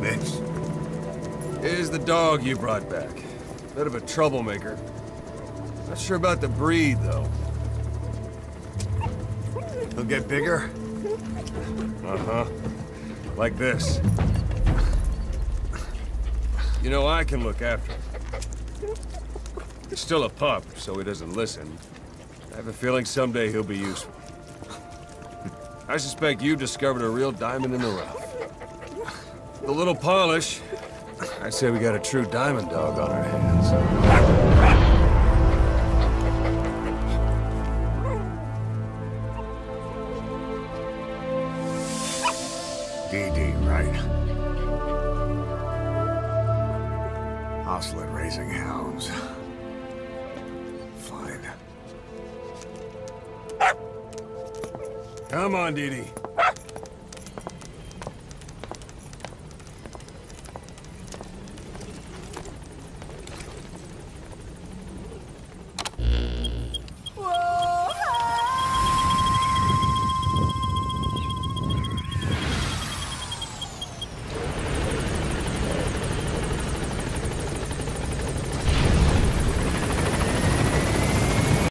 mitch Here's the dog you brought back. Bit of a troublemaker. Not sure about the breed, though. He'll get bigger? Uh-huh. Like this. You know, I can look after him. He's still a pup, so he doesn't listen. I have a feeling someday he'll be useful. I suspect you discovered a real diamond in the rough. The little polish, I'd say we got a true diamond dog on our hands. DD, right? At raising hounds. Fine. Come on, Dee.